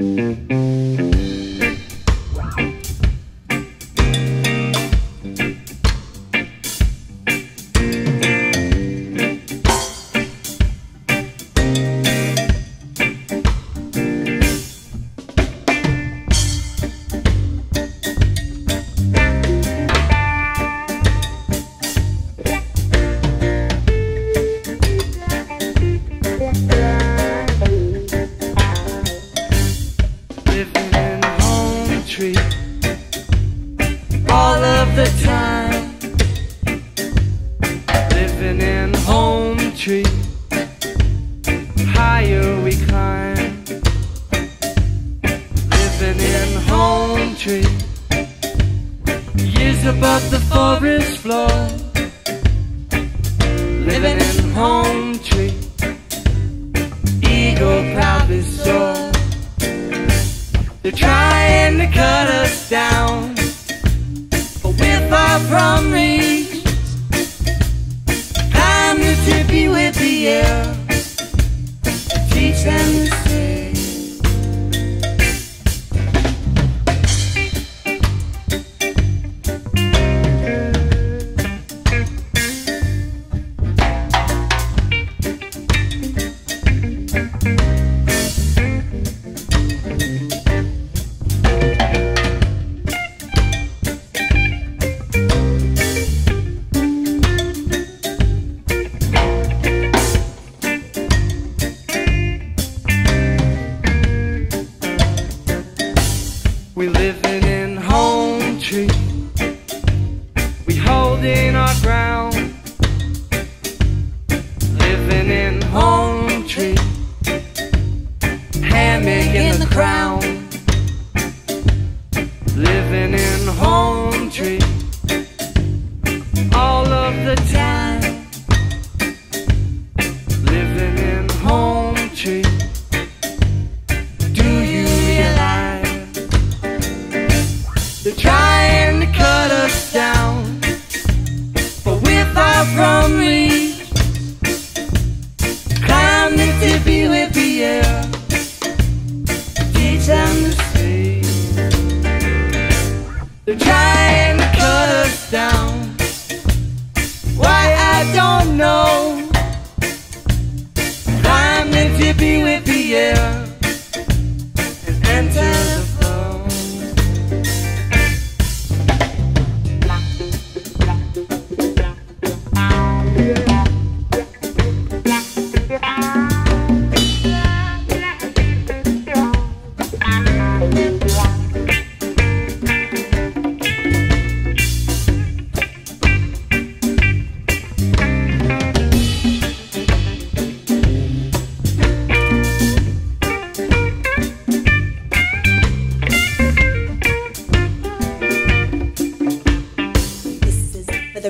Mm-hmm. tree, higher we climb. Living in home tree, years above the forest floor. Living in home tree, eagle proudly soar. They're trying to cut us down, but we're far from reaching. living in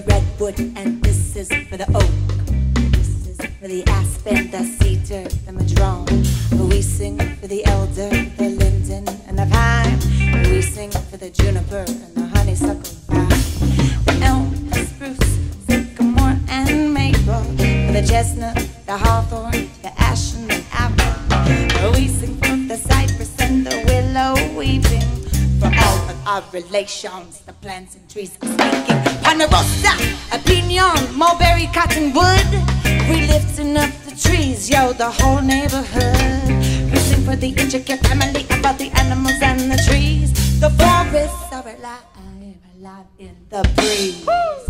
the redwood, and this is for the oak. This is for the aspen, the cedar, the madrone. We sing for the elder, the linden, and the pine. We sing for the juniper and the honeysuckle vine. Elm, spruce, sycamore, and maple. For the chestnut, the hawthorn. Relations, the plants and trees are speaking. Ponderosa, piñon, mulberry, cottonwood. We lifting up the trees, yo, the whole neighborhood. We sing for the intricate family about the animals and the trees. The forests are alive, alive in the breeze. This